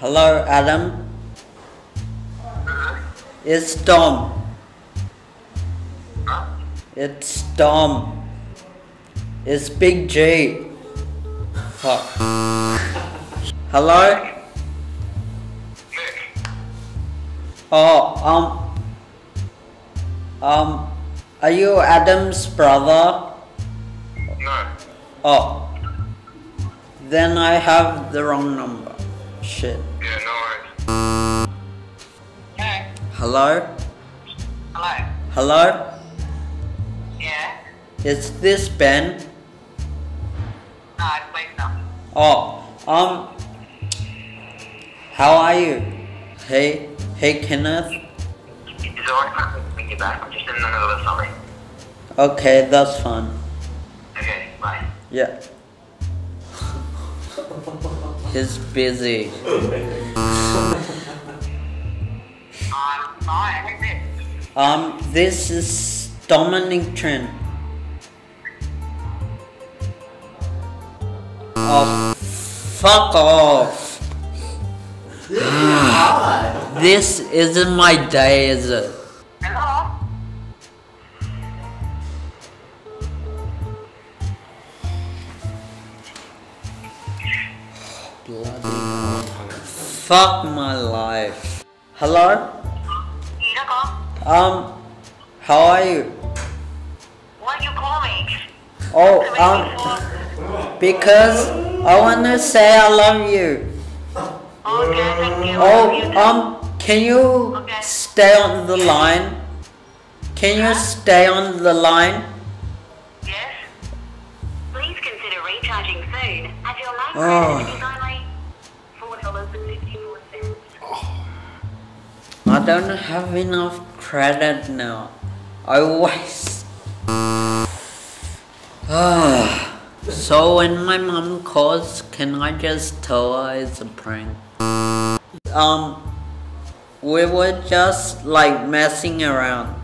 Hello, Adam. It's Tom. Huh? It's Tom. It's Big G. Fuck. Hello? Nick. Oh, um. Um. Are you Adam's brother? No. Oh. Then I have the wrong number. Shit. Yeah, no worries. Hey. Hello? Hello. Hello? Yeah? Is this Ben? No, it's Lisa. Oh, um. How are you? Hey, hey Kenneth. Is it alright if I bring you back? I'm just in the middle of something. Okay, that's fine. Okay, bye. Yeah. He's busy. Um, this? Um, this is Dominic Trent. Oh, fuck off. this isn't my day, is it? Fuck my life. Hello? You don't call? Um, how are you? Why you call me? Oh, um, because I want to say I love you. Okay, thank you. Oh, um, can you Okay. stay on the line? Can you stay on the line? Recharging soon, your Oh. credit is only $4.54. I don't have enough credit now. I waste. Ah. so when my mom calls, can I just tell her it's a prank? Um, we were just like messing around.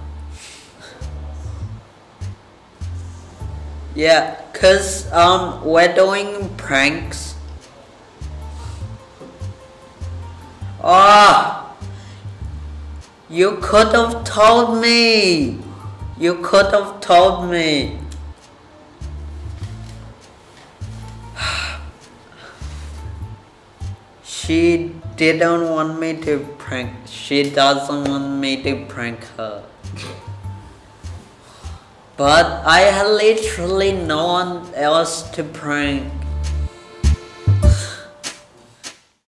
Yeah, cause um we're doing pranks. Ah, you could have told me. You could have told me. She didn't want me to prank. She doesn't want me to prank her. But I had literally no one else to prank.